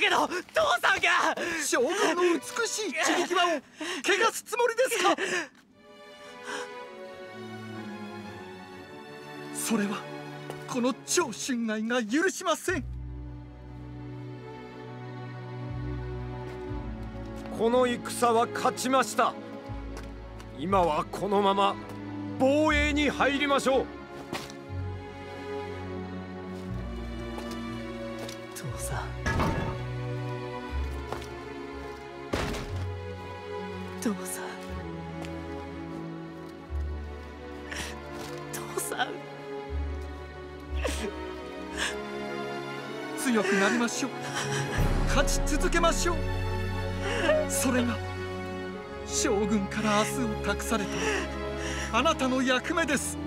けど父さんが。将軍の美しい散り際を汚すつもりですか？それはこの超春愛が許しません。この戦は勝ちました。今はこのまま防衛に入りましょう。父さん父さん。父さん。強くなりましょう。勝ち続けましょう。それが将軍から明日を託されたあなたの役目です。